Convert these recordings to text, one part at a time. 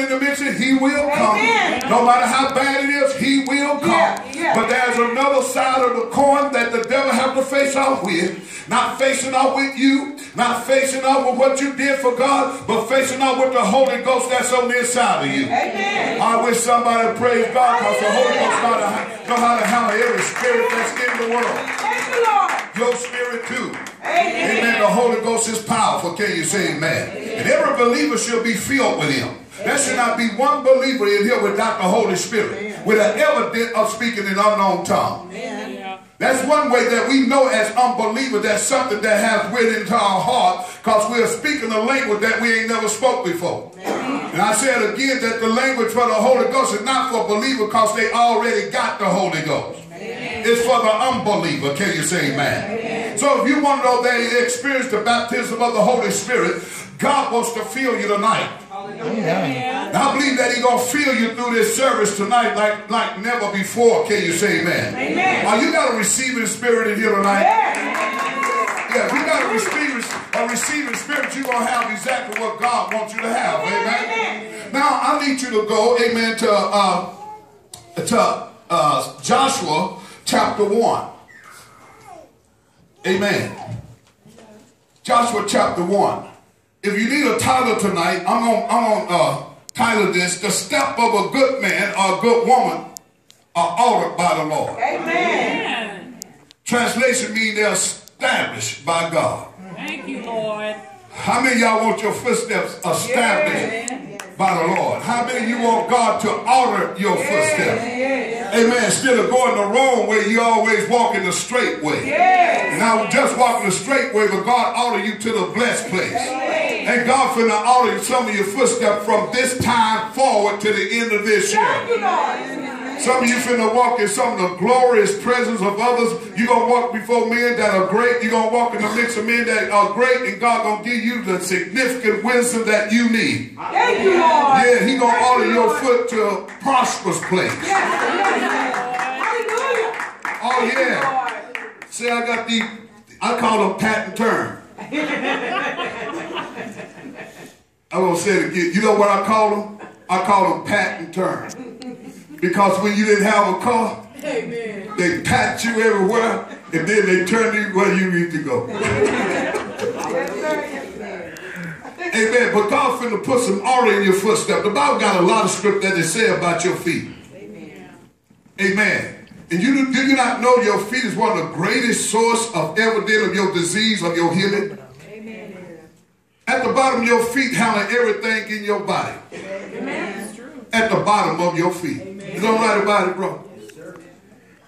in the mixing, he will come. Amen. No matter how bad it is, he will come. Yeah, yeah. But there's another side of the coin that the devil have to face off with. Not facing off with you, not facing off with what you did for God, but facing off with the Holy Ghost that's on the inside of you. Amen. I wish somebody praise God because the Holy Ghost know how, to, know how to handle every spirit that's in the world. Thank you, Lord. Your spirit too. Amen. Amen. The Holy Ghost is powerful. Can you say amen? And every believer should be filled with him. There should not be one believer in here without the Holy Spirit, with an evidence of speaking in unknown tongue. That's one way that we know as unbelievers that's something that has written into our heart because we are speaking a language that we ain't never spoke before. And I said again that the language for the Holy Ghost is not for believers because they already got the Holy Ghost. It's for the unbeliever. Can you say amen? So if you want to know that you experience the baptism of the Holy Spirit, God wants to fill you tonight. And I believe that He's gonna fill you through this service tonight like, like never before. Can you say amen? Amen. Are you got a receiving spirit in here tonight? Yeah, if you got a receiving, a receiving spirit, you're gonna have exactly what God wants you to have. Amen. Now I need you to go, amen, to uh to uh Joshua chapter 1. Amen. Joshua chapter 1. If you need a title tonight, I'm going I'm gonna, uh, title this The Step of a Good Man or a Good Woman are ordered by the Lord. Amen. Translation means they're established by God. Thank you, Lord. How many of y'all want your footsteps established by the Lord? How many of you want God to order your footsteps? Amen. Instead of going the wrong way, you always walk in the straight way. And I was just walking the straight way, but God ordered you to the blessed place. And God finna order some of your footsteps from this time forward to the end of this year. You. Some of you finna walk in some of the glorious presence of others. You're gonna walk before men that are great. You're gonna walk in the midst of men that are great, and God gonna give you the significant wisdom that you need. Thank you, Lord. Yeah, He gonna order your foot to a prosperous place. Yes, Hallelujah. Oh yeah. See, I got the, I call them patent turn. I'm gonna say it again. You know what I call them? I call them patent turn. Because when you didn't have a car, Amen. they pat you everywhere, and then they turn you where you need to go. Amen. But God finna put some order in your footsteps. The Bible got a lot of script that they say about your feet. Amen. Amen. And you do you not know your feet is one of the greatest source of evidence of your disease, of your healing? Amen. At the bottom of your feet, handling everything in your body. Amen. At the bottom of your feet. Don't write about it, bro.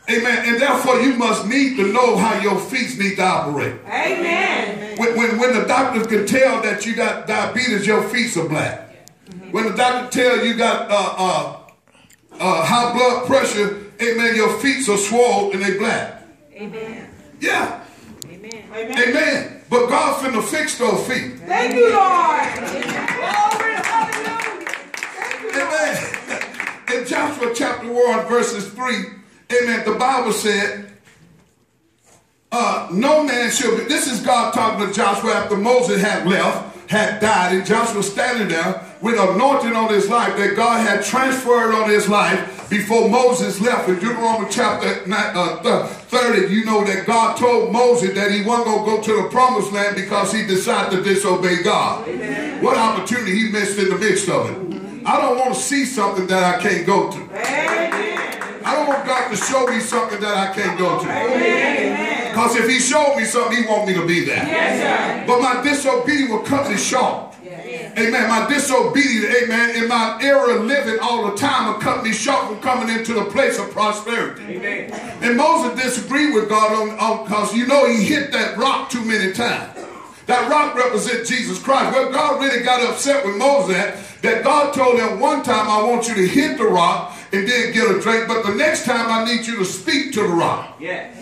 Amen. And therefore, you must need to know how your feet need to operate. Amen. When, when, when the doctors can tell that you got diabetes, your feet are black. When the doctor tell you got uh, uh, uh, high blood pressure, amen, your feet are swollen and they black. Amen. Yeah. Amen. Amen. But God finna fix those feet. Thank you, Lord. Glory, hallelujah. Thank you, Lord. Amen. In Joshua chapter 1, verses 3, amen, the Bible said, uh, no man shall be, this is God talking to Joshua after Moses had left, had died, and Joshua standing there with anointing on his life that God had transferred on his life before Moses left. In Deuteronomy chapter uh, 30, you know that God told Moses that he wasn't going to go to the promised land because he decided to disobey God. What opportunity he missed in the midst of it. I don't want to see something that I can't go to. I don't want God to show me something that I can't go to. Because if he showed me something, he want me to be there. But my disobedience will cut me short. Amen. My disobedience, amen, in my era of living all the time will cut me short from coming into the place of prosperity. And Moses disagreed with God on because you know he hit that rock too many times. That rock represents Jesus Christ. Well, God really got upset with Moses that God told him one time, I want you to hit the rock, and then get a drink. But the next time I need you to speak to the rock. Yes.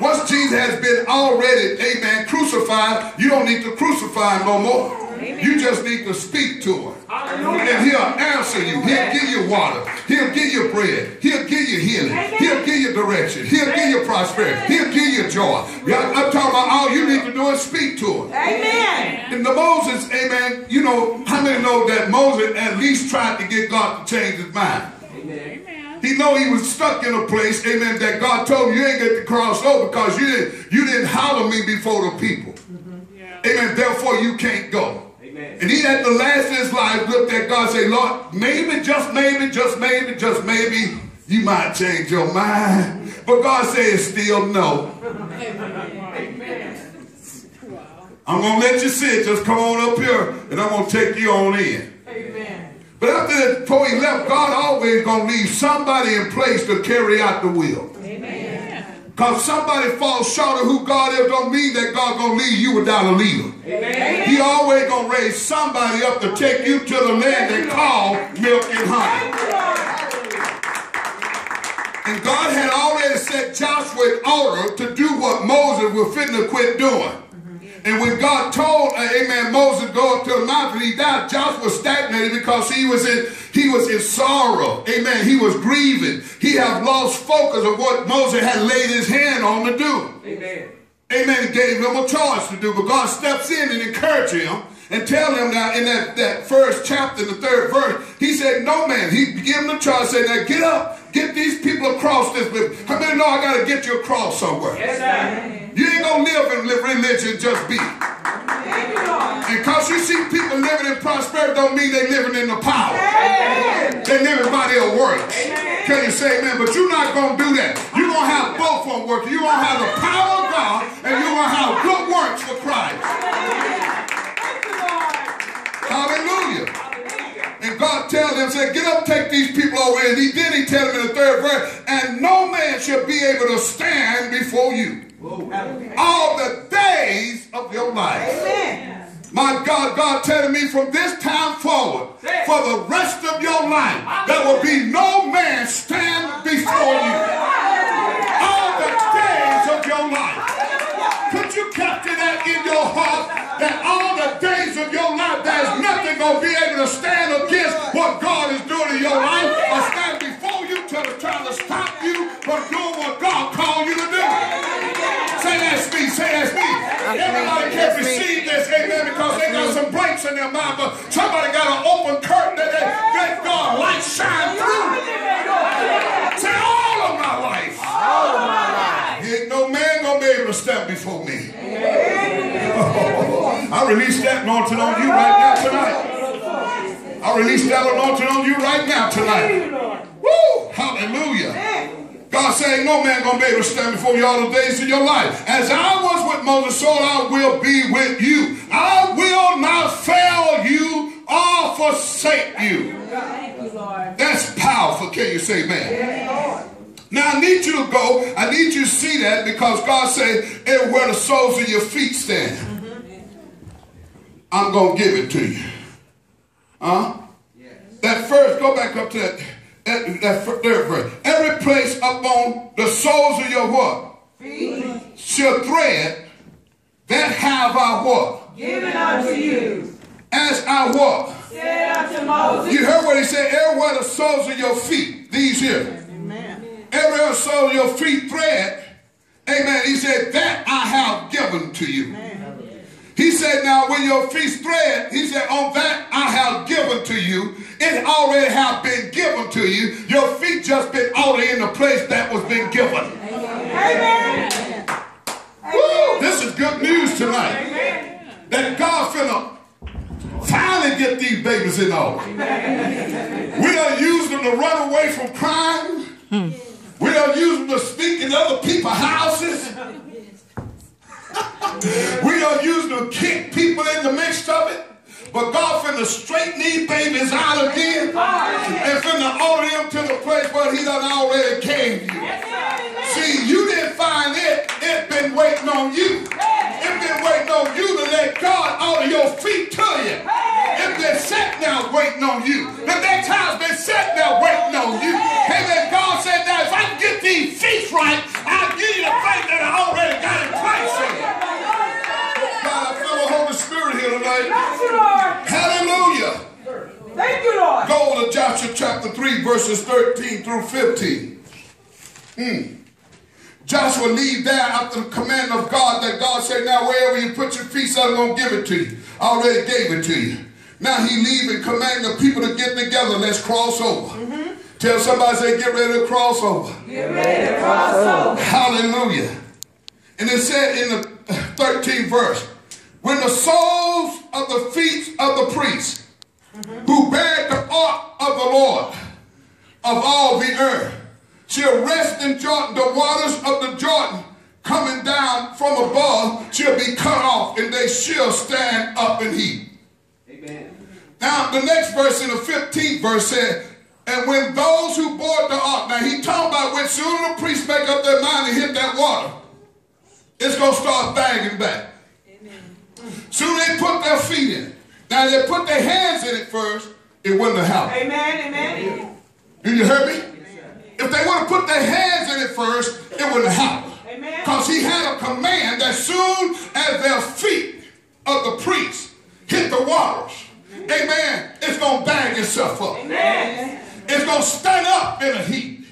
Once Jesus has been already, amen, crucified, you don't need to crucify him no more. You just need to speak to him. And he'll answer you. He'll give you water. He'll give you bread. He'll give you healing. He'll give you direction. He'll give you prosperity. He'll give you joy. I'm talking about all you need to do is speak to him. Amen. And the Moses, amen, you know, how many know that Moses at least tried to get God to change his mind? Amen. He know he was stuck in a place, amen, that God told him you ain't get to cross over because you didn't, you didn't holler me before the people. Mm-hmm. Amen. Therefore, you can't go. Amen. And he at the last of his life looked at God and said, Lord, maybe, just maybe, just maybe, just maybe, you might change your mind. But God said still no. I'm going to let you sit. Just come on up here and I'm going to take you on in. Amen. But after that, before he left, God always going to leave somebody in place to carry out the will. Because somebody falls short of who God is don't mean that God going to leave you without a leader. Amen. He always going to raise somebody up to take you to the land they call milk and honey. And God had already set Joshua in order to do what Moses was fitting to quit doing. And when God told, uh, amen, Moses go up to the mountain, he died, Joshua stagnated because he was in he was in sorrow. Amen. He was grieving. He had lost focus of what Moses had laid his hand on to do. Amen. Amen. He gave him a charge to do. But God steps in and encourages him and tell him now in that, that first chapter, the third verse, he said, no man. He gave him the charge, said, now get up, get these people across this. How many know I got to get you across somewhere? Yes, sir. You ain't going to live in religion just be. Thank you, Lord. And because you see people living in prosperity don't mean they living in the power. Amen. They living by their works. Can you say amen? But you're not going to do that. You're going to have both of them working. You're going to have the power of God and you're going to have good works for Christ. Thank you, Lord. Hallelujah. And God tells them, said, get up, take these people away. And he did, he tell them in the third verse, and no man shall be able to stand before you all the days of your life. Amen. My God, God telling me from this time forward, for the rest of your life, there will be no man stand before you. All the days of your life. Could you capture that in your heart? That all going to be able to stand against what God is doing in your life or stand before you till it's trying to stop you from doing what God called you to do. Say that's me, say that's me. Everybody can't receive this, amen, because they got some breaks in their mind, but somebody got an open curtain that they let God light shine through. Say all of my life. Ain't no man gonna be able to stand before me. I release that anointing on you right now tonight. I release that anointing on you right now tonight. Woo! Hallelujah. God saying, no man gonna be able to stand before you all the days of your life. As I was with Moses, so I will be with you. I will not fail you or forsake you. Thank you, Lord. That's powerful. Can you say man? Now I need you to go. I need you to see that because God said, and where the soles of your feet stand, mm-hmm. I'm going to give it to you. Huh? Yes. That first, go back up to that, that, that third verse. Every place upon the soles of your what? Feet. Shall thread that have I what? Given unto you. As I what? Said unto Moses. You heard what he said, everywhere the soles of your feet, these here. Amen. Every sole of your feet thread, amen. He said, that I have given to you. He said, now when your feet thread, he said, on that I have given to you. It already have been given to you. Your feet just been already in the place that was been given. Amen. Woo! This is good news tonight. That God finna finally get these babies in order. But God finna straighten these babies out again and finna order them to the place where he done already came you. See, you didn't find it. It's been waiting on you. It's been waiting on you to let God order your feet to you. It been sitting there waiting on you. The next house been sitting there waiting on you. Joshua chapter 3, verses 13 through 15. Hmm. Joshua leave there after the command of God that God said, now wherever you put your feet, I'm going to give it to you. I already gave it to you. Now he leave and command the people to get together. Let's cross over. Mm-hmm. Tell somebody, say, get ready to cross over. Get ready to cross over. Hallelujah. And it said in the 13th verse, when the soles of the feet of the priests mm-hmm. who bear the ark of the Lord of all the earth shall rest in Jordan, the waters of the Jordan coming down from above shall be cut off, and they shall stand up in heat. Amen. Now, the next verse in the 15th verse said, and when those who board the ark, now he talking about when soon the priests make up their mind to hit that water, it's going to start banging back. Amen. Soon they put their feet in. Now they put their hands in it first, it wouldn't have happened. Amen, amen. Do you hear me? If they would have put their hands in it first, it wouldn't have happened. Because he had a command that soon as their feet of the priests hit the waters, amen, it's going to bang itself up. Amen. It's going to stand up in a heat.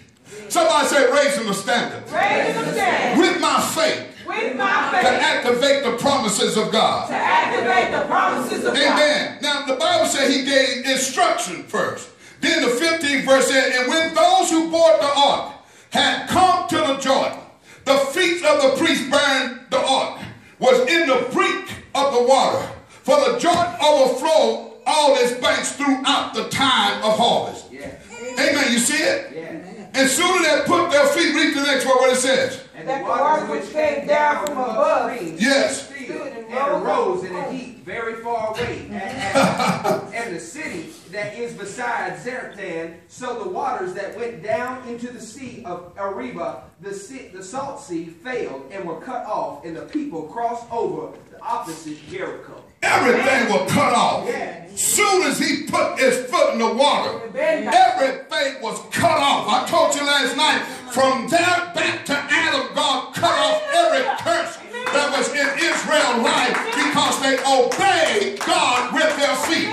Somebody say, raising the standard. Raising the standard. With my faith. With my faith. To activate the promises of God. To activate the promises of Amen. God. Amen. Now, the Bible said he gave instruction first. Then the 15th verse said, And when those who board the ark had come to the Jordan, the feet of the priest bearing the ark was in the brink of the water, for the Jordan overflowed all its banks throughout the time of harvest. Yeah. Amen. You see it? Yeah. And soon as they put their feet, read the next word, what it says. And that the waters which came down from above. Yes. And arose in a heap very far away. And, and, and the city that is beside Zarethan, so the waters that went down into the sea of Arabah, the, sea, the salt sea, failed and were cut off, and the people crossed over the opposite Jericho. Everything was cut off. Soon as he put his foot in the water, everything was cut off. I told you last night, from there back to Adam, God cut off every curse that was in Israel's life because they obeyed God with their feet.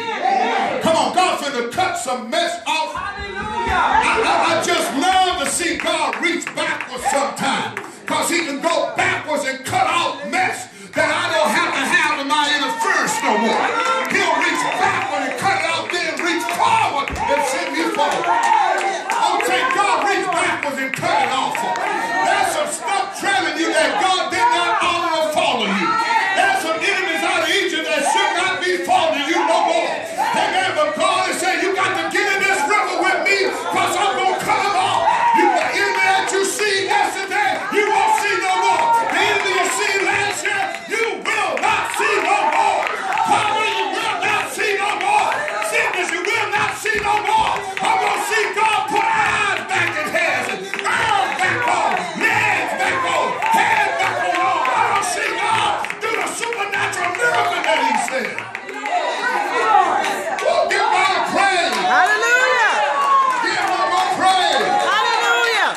Come on, God finna cut some mess off. I, I, I just love to see God reach backwards sometimes because he can go backwards and cut off mess that I don't have to have in my interference no more. Backwards and cut it off. There's some stuff trailing you that God did said. Give God praise. Hallelujah. Give him a praise. Hallelujah.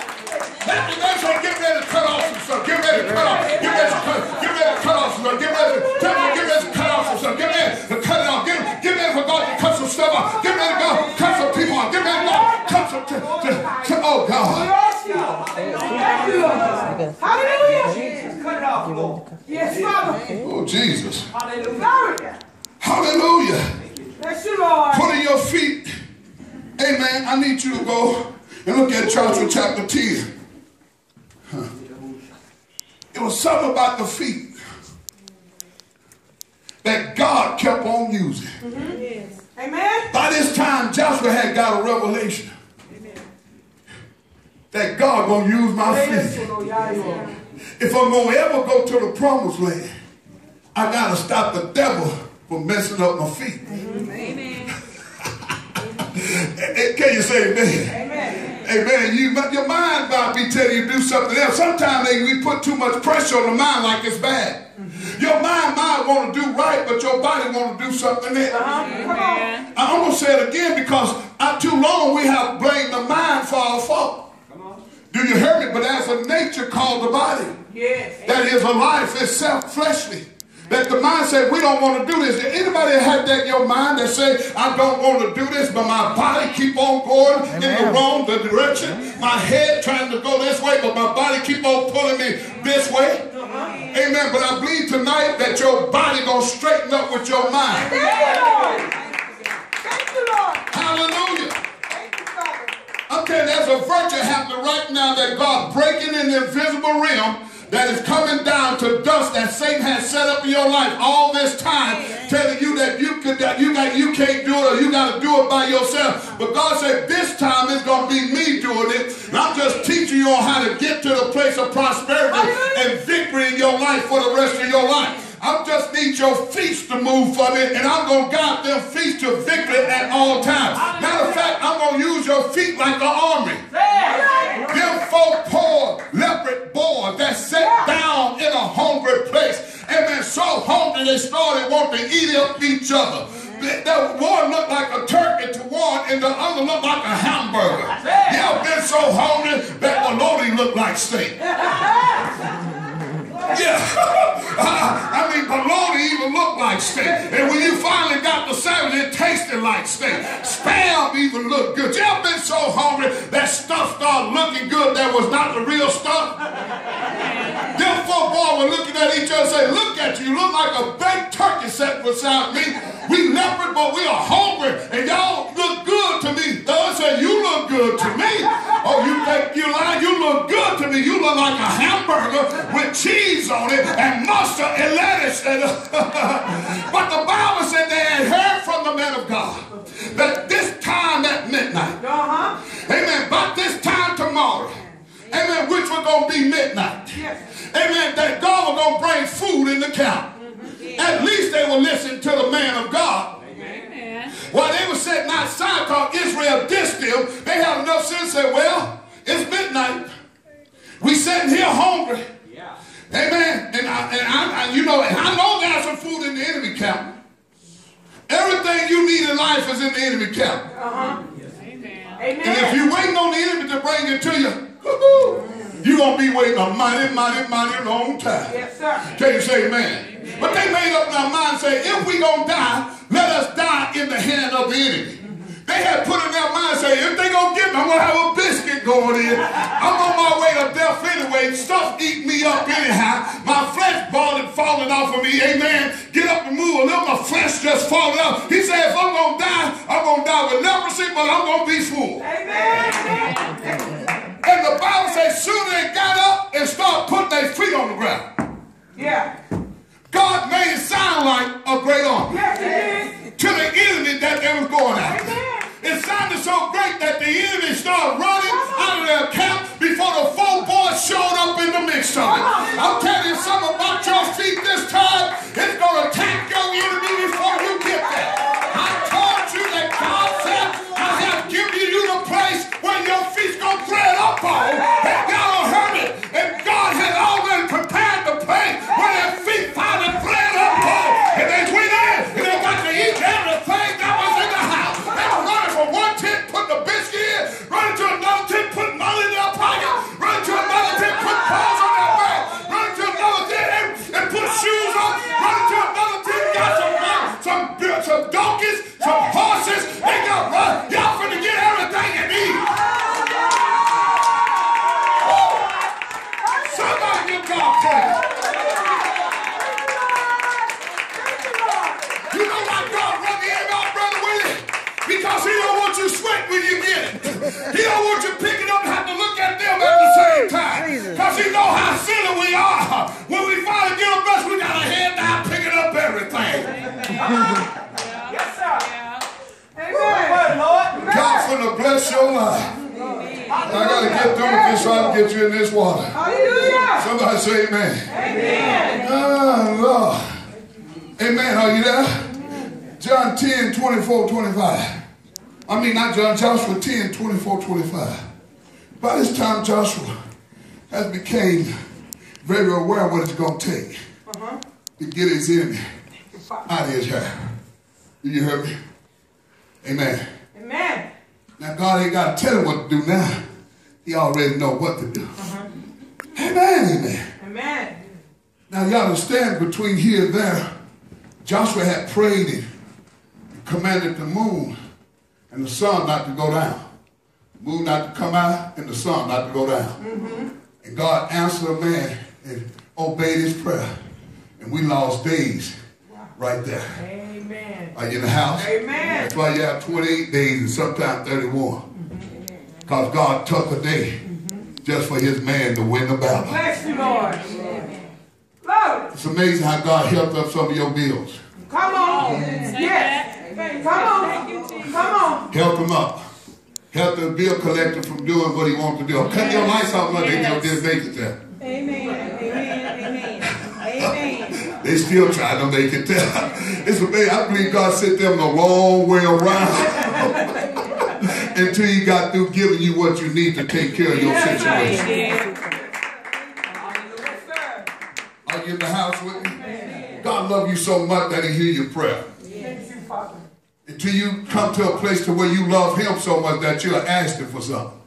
Let me know get ready to cut off some stuff. Get ready to cut off. Get ready to cut, get ready to cut off some stuff. Get ready to, tell me, get ready to cut off some stuff. Get ready to cut it off. Get, get ready for God to cut some stuff off. Get ready to go cut some people off. Get ready to go cut some, to, to, to, oh God. Hallelujah. Cut it off, Lord. Yes, Father. Oh Jesus. Hallelujah. Hallelujah. Bless you, Lord. Put in your feet. Amen. I need you to go and look at Joshua chapter 10. Huh. It was something about the feet that God kept on using. Mm-hmm. Yes. Amen. By this time, Joshua had got a revelation Amen. that God gonna use my feet. If I'm gonna ever go to the promised land, I gotta stop the devil from messing up my feet. Amen. Can you say amen? Amen. Amen. You, your mind about be telling you to do something else. Sometimes they, we put too much pressure on the mind like it's bad. Mm-hmm. Your mind might want to do right, but your body want to do something else. I'm going to say it again because too long we have blamed the mind for our fault. Do you hear me? But there's a nature called the body. Yes. That is a life itself, fleshly. That the mind said, we don't want to do this. Anybody have that in your mind that say, I don't want to do this, but my body keep on going in the wrong direction. My head trying to go this way, but my body keep on pulling me this way. Uh-huh. Amen. But I believe tonight that your body gonna straighten up with your mind. Thank you, Lord. Thank you, Lord. Hallelujah. Thank you, Father. I'm telling you, there's a virtue happening right now that God breaking in the invisible realm that is coming down to dust that Satan has set up in your life all this time, telling you that you could that you got you can't do it or you got to do it by yourself. But God said this time it's gonna be me doing it. And I'm just teaching you on how to get to the place of prosperity and victory in your life for the rest of your life. I just need your feet to move for me, and I'm going to guide them feet to victory at all times. Matter of fact, I'm going to use your feet like an army. Them four poor leopard boys that sat down in a hungry place. Amen. So hungry they started wanting to eat up each other. That one looked like a turkey to one, and the other looked like a hamburger. Ever been so hungry that bologna looked like steak? Yeah. I mean, bologna even looked like steak. And when you finally got the sandwich, it tasted like steak. Spam even looked good. You ever been so hungry that stuff started looking good that was not the real stuff? Them four boys were looking at each other and say, look at you, you look like a baked turkey set beside me. We leopard, but we are hungry, and y'all look good to me. Other said, you look good to me. Oh, you think you lie? You You look like a hamburger with cheese on it and mustard and lettuce. And but the Bible said they had heard from the man of God that this time at midnight, Uh-huh. amen, about this time tomorrow, amen, which was going to be midnight, Yes. amen, that God was going to bring food in the camp. At least they will listen to the man of God. While they were sitting outside called Israel dissed them, they had enough sense to say, well, it's midnight. We sitting here hungry. Yeah. Amen. And I, and I, and you know, and I know there's some food in the enemy camp. Everything you need in life is in the enemy camp. Uh-huh. And if you're waiting on the enemy to bring it to you, you're going to be waiting a mighty, mighty, mighty long time. Yes, sir. Can you say amen? But they made up their mind say, if we gonna die, let us die in the hand of the enemy. They had put in their mind say, if they gonna get me, I'm gonna have a biscuit going in. I'm on my way to death anyway. Stuff eat me up anyhow. My flesh ball falling off of me. Amen. Get up and move a little. My flesh just falling off. He said, if I'm gonna die, I'm gonna die with leprosy, but I'm gonna be full. Amen. And the Bible says, soon they got up and started putting their feet on the ground. Yeah. God made it sound like a great army. Yes, it is. So great that the enemy started running out of their camp before the four boys showed up in the midst of it. I'm telling you something about your feet this time. It's going to attack your enemy say amen. Amen. Oh, Lord. Amen. Are you there? John 10, 24, 25. I mean, not John, Joshua 10, 24, 25. By this time, Joshua has became very aware of what it's going to take uh-huh. to get his enemy out of his hair. Do you hear me? Amen. Amen. Now, God ain't got to tell him what to do now. He already know what to do. Uh-huh. Amen, amen. Amen. Now, you understand between here and there, Joshua had prayed and commanded the moon and the sun not to go down. Moon not to come out and the sun not to go down. Mm-hmm. And God answered a man and obeyed his prayer. And we lost days right there. Amen. Are you in the house? Amen. That's why you have 28 days and sometimes 31. Mm-hmm. Because God took a day just for his man to win the battle. Bless you, Lord. Lord, It's amazing how God helped up some of your bills. come on. Yes. Come on. Come on. Help him up. Help the bill collector from doing what he wants to do. Cut your lights off, but they don't just make it there. Amen. Amen. Amen. Amen. They still trying to make it there. It's amazing. I believe God sent them the long way around until he got through giving you what you need to take care of your situation. Are you in the house with me? God love you so much that he hear your prayer. Thank you, Father. Until you come to a place to where you love him so much that you'll ask him for something.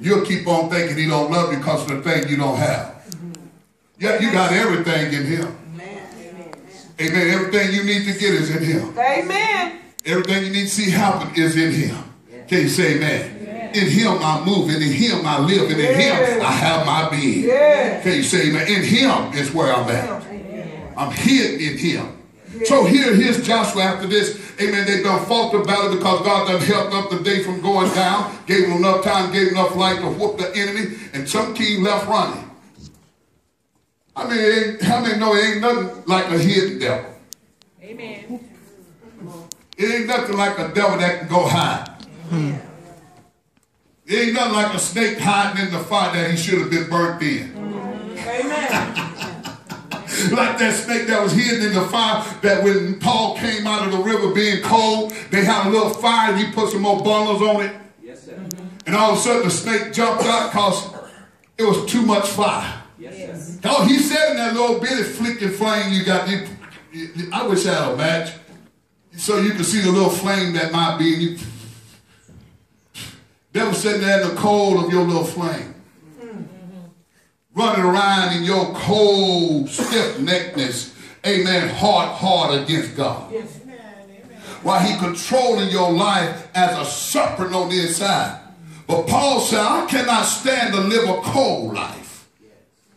You'll keep on thinking he don't love you because of the thing you don't have. Yeah, you got everything in him. Amen. Everything you need to get is in him. Amen. Everything you need to see happen is in him. Can you say amen? In him I move, and in him I live, and in him I have my being. Yeah. Can you say amen? In him is where I'm at. I'm hid in him. So here, here's Joshua after this. Amen. They done fought the battle because God done helped up the day from going down, gave them enough time, gave enough light to whoop the enemy, and some king left running. I mean, how many know it ain't nothing like a hidden devil? Amen. It ain't nothing like a devil that can go hide. Hmm. It ain't nothing like a snake hiding in the fire that he should have been burnt in. Amen. Like that snake that was hidden in the fire that when Paul came out of the river being cold, they had a little fire and he put some more bundles on it. Yes, sir. And all of a sudden the snake jumped out because it was too much fire. Yes, sir. Oh, he said in that little bitty flicking flame you got, you, you- I wish I had a match so you could see the little flame that might be. Devil sitting there in the cold of your little flame. Running around in your cold, stiff neckness, amen, hard, hard against God. While he controlling your life as a serpent on the inside. But Paul said, I cannot stand to live a cold life.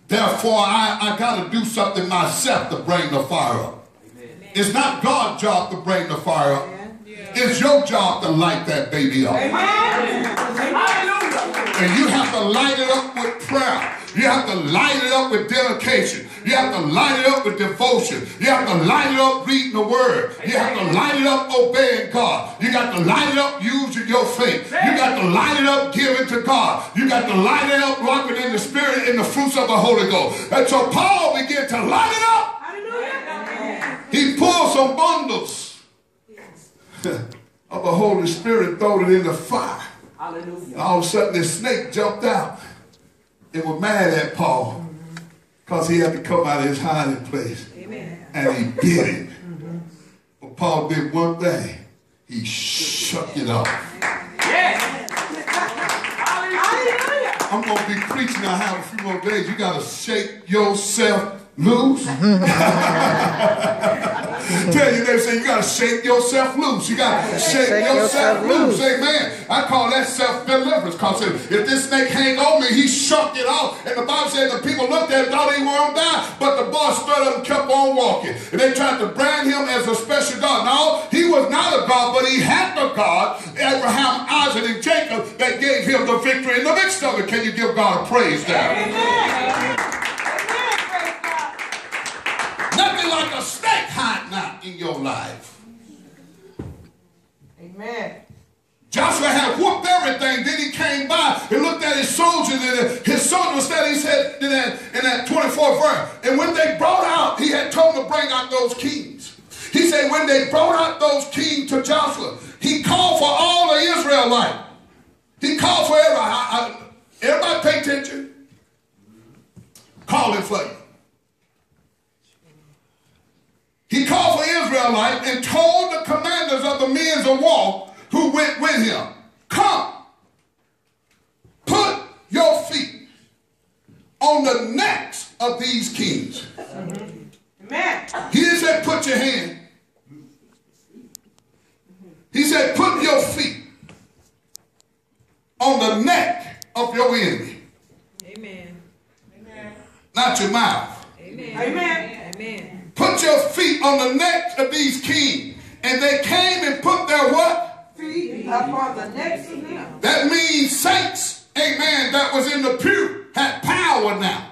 Therefore, I, I got to do something myself to bring the fire up. It's not God's job to bring the fire up. It's your job to light that baby up. Hallelujah. And you have to light it up with prayer. You have to light it up with dedication. You have to light it up with devotion. You have to light it up reading the word. You have to light it up obeying God. You got to light it up using your faith. You got to light it up giving to God. You got to light it up walking in the spirit in the fruits of the Holy Ghost. And so Paul began to light it up. He pulled some bundles of the Holy Spirit and threw it in the fire. Hallelujah. And all of a sudden, this snake jumped out It was mad at Paul because he had to come out of his hiding place. And he bit him. But Paul did one thing he shook it off. Yes. Hallelujah. I'm going to be preaching. I have a few more days. You got to shake yourself loose. Tell you, they say you got to shake yourself loose. You got to shake, Shake yourself, yourself loose. loose. Amen. I call that self deliverance because if, if this snake hang on me, he shook it off. And the Bible said the people looked at him, thought he were going to die, but the boy stood up and kept on walking. And they tried to brand him as a special God. No, he was not a God, but he had the God, Abraham, Isaac, and Jacob, that gave him the victory in the midst of it. Can you give God a praise there? Amen. Praise God. Nothing like a snake in your life. Amen. Joshua had whooped everything. Then he came by and looked at his soldiers, and his soldiers was standing. He said in that, in that 24th verse, and when they brought out, he had told them to bring out those kings. He said, when they brought out those kings to Joshua, he called for all the Israelites. He called for everybody. I- I- everybody pay attention. Calling for you. He called for Israelites and told the commanders of the men of war who went with him, Come, put your feet on the necks of these kings. Amen. He didn't say put your hand. He said put your feet on the neck of your enemy, Amen. not your mouth. Amen. Amen. Amen. Put your feet on the necks of these kings. And they came and put their what? Feet upon the necks of them. That means saints, amen, that was in the pew had power now.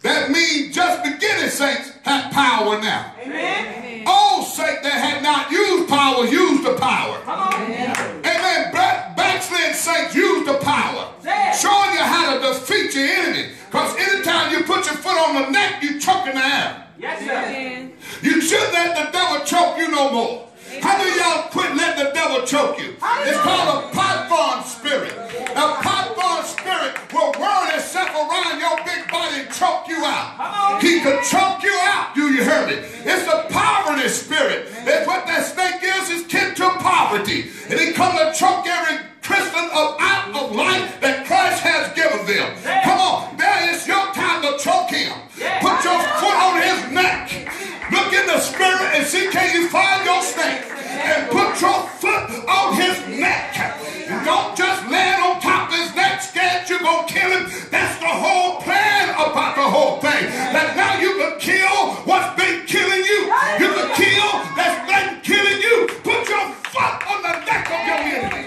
That means just beginning saints had power now. Amen. Old saints that had not used power used the power. Come on. Amen. Back, backslid saints used the power. Yeah. Showing you how to defeat your enemy. Because anytime you put your foot on the neck, you choke in the air. Yes, sir. You shouldn't let the devil choke you no more. How do y'all quit letting the devil choke you? It's called a python spirit. A python spirit will whirl itself around your big body and choke you out. He can choke you out. Do you hear me? It's the poverty spirit. That's what that snake is, It's kin to poverty. And he come to choke every Christian of oh, out of life that Christ has given them. Come on, there is your time to choke him. Put your foot on his neck. Look in the spirit and see can you find your snake. And put your foot on his neck. And don't just land on top of his neck scared you're going to kill him. That's the whole plan about the whole thing. That now you can kill what's been killing you. You can kill that's been killing you. Put your foot on the neck of your enemy.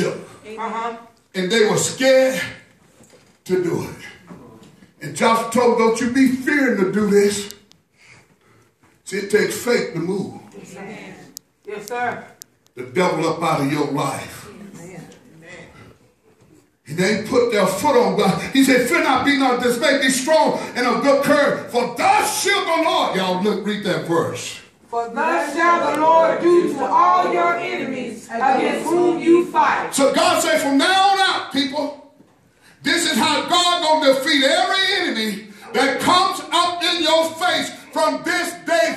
Uh-huh. And they were scared to do it. And Joshua told, don't you be fearing to do this. See, it takes faith to move Yes, sir. the devil up out of your life. And they put their foot on God. He said, Fear not, be not dismayed, be strong and of good courage. For thus shall the Lord. Y'all look, read that verse. For thus shall the Lord do to all your enemies against whom you fight. So God said, from now on out, people, this is how God gonna defeat every enemy that comes up in your face from this day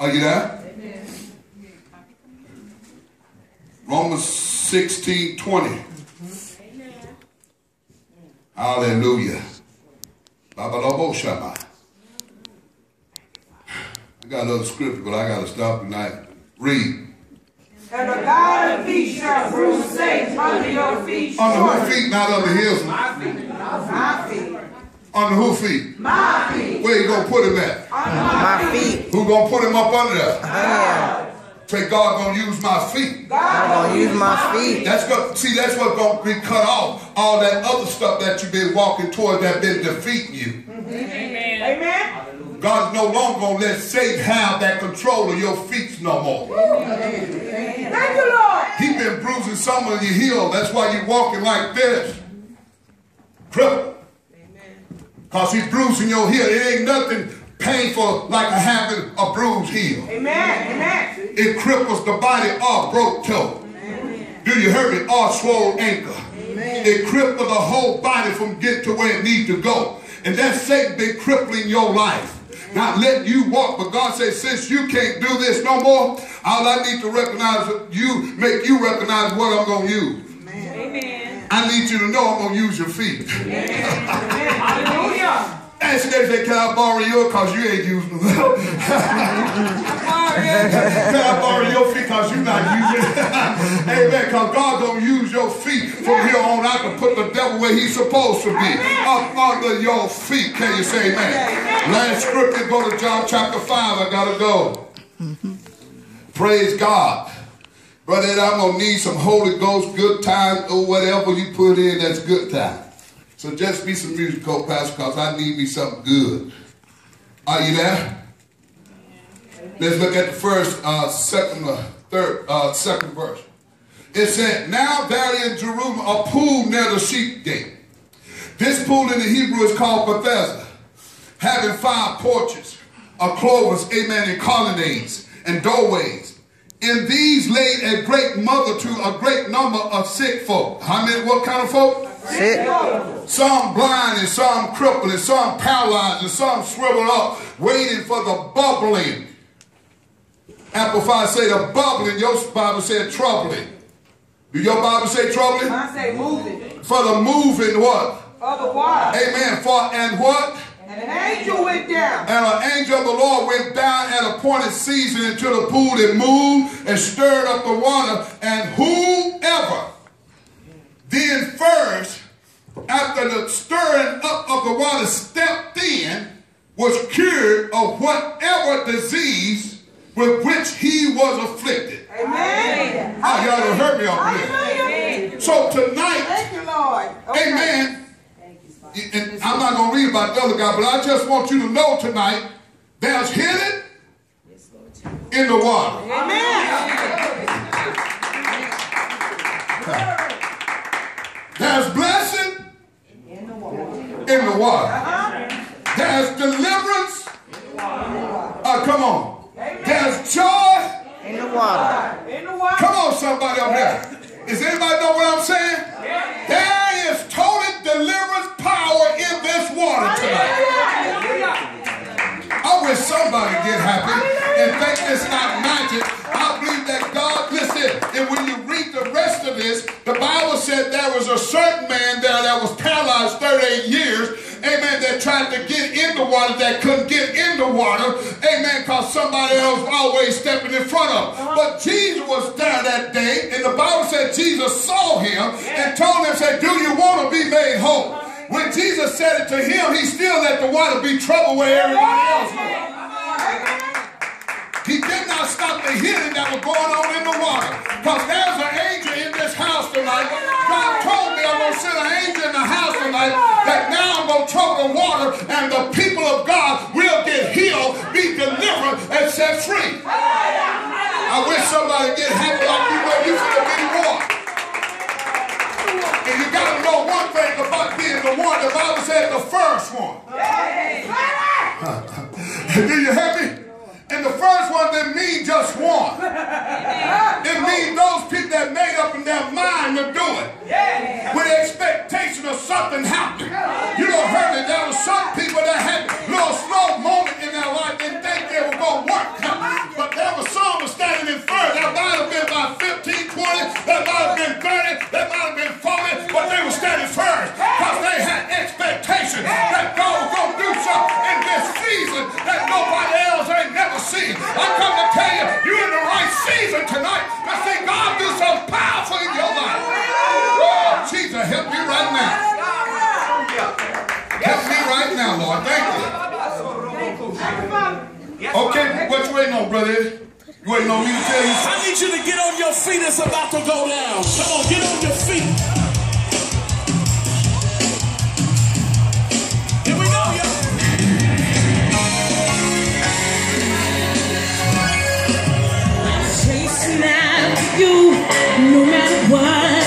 Are you there? Amen. Romans 16, 20. Hallelujah. Babalobo Shama. I got another scripture, but I got to stop tonight. Read. And the God of peace shall bruise Satan under your feet. Shortly. who feet, not on the heels. My feet. My feet. On the who feet. My feet. Where you gonna put him at? Under my My feet. Who gonna put him up under there? Yeah. Say God gonna use my feet. I'm gonna use my feet. That's going see that's what's gonna be cut off. All that other stuff that you've been walking toward that been defeating you. Mm-hmm. Amen. Amen. God's no longer gonna let Satan have that control of your feet no more. Thank you, Lord. He been bruising some of your heel. That's why you're walking like this. Cripple. Because he's bruising your heel. It ain't nothing painful like a having a bruised heel. Amen. Amen. It cripples the body or broke toe. Do you hear me? Or swollen ankle. It cripples the whole body from getting to where it needs to go. And that's Satan been crippling your life. Not letting you walk, but God says, since you can't do this no more, all I need to recognize you, make you recognize what I'm gonna use. Amen. I need you to know I'm gonna use your feet. Hallelujah. And she say, can I borrow yours? Because you ain't using them. Can I borrow your feet because you're not using it? Amen. Because God gonna use your feet from here on out to put the devil where he's supposed to be. Up under your feet. Can you say amen? Last scripture, go to John chapter 5. I gotta go. Praise God. Brother, I'm gonna need some Holy Ghost good time or whatever you put in that's good time. So just be some music, co-pastor, because I need me something good. Are you there? Let's look at the first, uh, second, uh, third, uh, second verse. It said, Now there in Jerusalem a pool near the sheep gate. This pool in the Hebrew is called Bethesda, having five porches, of clovers, amen, and colonnades and doorways. In these laid a great multitude, a great number of sick folk. How many, what kind of folk? Sit. Some blind and some crippled and some paralyzed and some shriveled up, waiting for the bubbling. Amplified say the bubbling. Your Bible said troubling. Do your Bible say troubling? I say moving. For the moving what? Of the water. Amen. For and what? And an angel went down. And an angel of the Lord went down at appointed season into the pool and moved and stirred up the water. And whoever then first, after the stirring up of the water, stepped in, was cured of whatever disease with which he was afflicted. Amen. Oh, y'all done heard me this. Hallelujah. So tonight, Thank you, Lord. Okay. Amen. And I'm not going to read about the other guy, but I just want you to know tonight there's healing in the water. Amen. There's blessing in the water. Uh-huh. There's deliverance. Oh, come on. There's joy. In the water. In the water. Come on, somebody up there. Does anybody know what I'm saying? There is total deliverance power in this water tonight. I wish somebody get happy and think it's not magic. I believe that God, listen, and when you read the rest of this, the Bible said there was a certain man there that was paralyzed 38 years, amen, that tried to get in the water that couldn't get in the water, amen, because somebody else always stepping in front of him. But Jesus was there that day, and the Bible said Jesus saw him and told him, said, do you want to be made whole? Uh-huh. When Jesus said it to him, he still let the water be trouble where everybody else was. He did not stop the healing that was going on in the water. Because there's an angel in this house tonight. God told me I'm going to send an angel in the house tonight that now I'm going to trouble the water and the people of God will get healed, be delivered, and set free. I wish somebody get happy like you know you should have been. And you got to know one thing about being the one. The Bible said the first one. Do you me? And the first one didn't mean just one. It means those people that made up in their mind to do it. With the expectation of something happening. You don't heard it. There were some people that had a little slow moment in their life. Didn't think they were going to work. But there were some standing in first. That might have been by 15, 20. That might have been 30. That might have been 40 but they were standing firm because they had expectation that God was going to do something in this season that nobody else ain't never seen. I come to tell you, you're in the right season tonight. I see God do something powerful in your life. Oh, Jesus, help me right now. Help me right now, Lord. Thank you. Okay, what you waiting on, brother? You waiting on me to tell you. I need you to get on your feet. It's about to go down. Come on, get on your feet. You, no matter what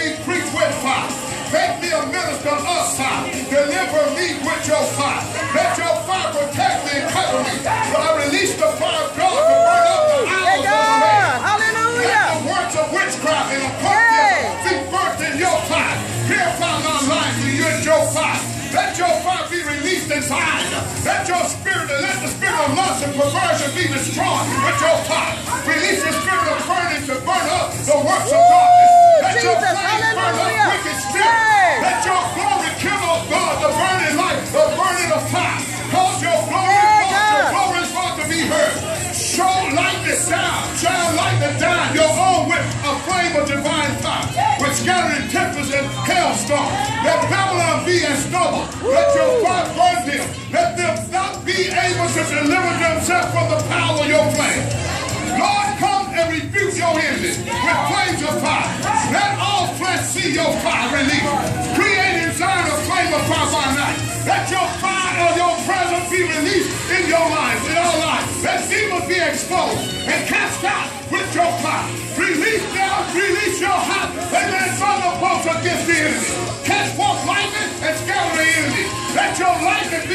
word be preached with fire. Make me a minister of fire. Deliver me with your fire. Let your fire protect me and cover me. For I release the fire of God to burn up the idols of the man. Let the works of witchcraft and occultism be burnt in your fire. Purify my life to you and your fire. Let your fire be released in Zion. Let your spirit, and let the spirit of lust and perversion be destroyed with your fire. Release the spirit of burning to burn up the works of darkness. Let your Jesus, flames burn up hallelujah. Hey. Let your glory kindle, God, the burning light, the burning of fire. Cause your glory, Yeah, cause your glory is going to be heard. Show lightness down, shine lightness down, your own with a flame of divine fire, with scattering tempest and hailstorm. Let Babylon be as stubble. Let your fire burn them. Let them not be able to deliver themselves from the power of your flame. Lord, come and rebuke your enemies with flames of fire. Let all flesh see your fire release. Create in Zion a flame of fire by night. Let your fire of your presence be released in your life, in our life. Let demons be exposed and cast out with your fire. Release now, release your heart, and then thunderbolts against the enemy. Catch forth lightning and scatter the enemy. Let your lightning